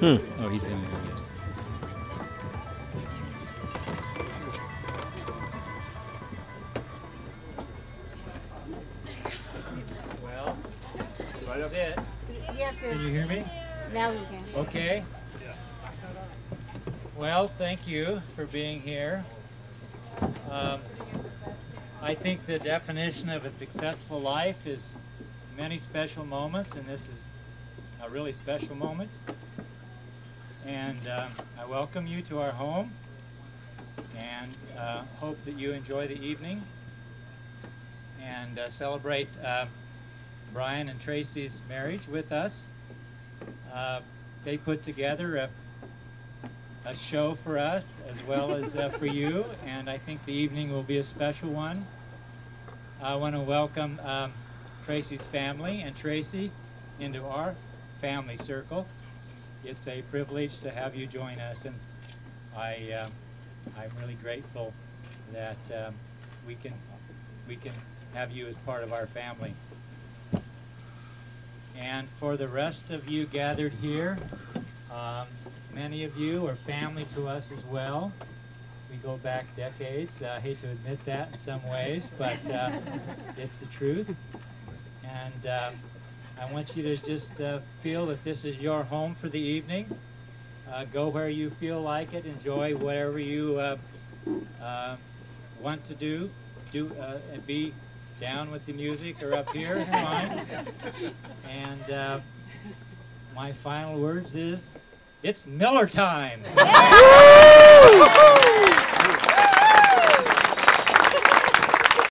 Oh, he's in there. Well. You have Can you hear me? now we can. Okay. Well, thank you for being here. Um, I think the definition of a successful life is many special moments, and this is a really special moment. And um, I welcome you to our home, and uh, hope that you enjoy the evening and uh, celebrate uh, Bryon and Tracy's marriage with us. Uh, they put together a, a show for us as well as uh, for you, and I think the evening will be a special one. I want to welcome um, Tracy's family and Tracy into our family circle. It's a privilege to have you join us, and I, um I'm really grateful that um, we can we can have you as part of our family. And for the rest of you gathered here, um, many of you are family to us as well. We go back decades. I hate to admit that in some ways, but uh, it's the truth. And uh, I want you to just uh, feel that this is your home for the evening. Uh, go where you feel like it. Enjoy whatever you uh, uh, want to do. Do uh, and be down with the music or up here is fine. And uh, my final words is, it's Miller time.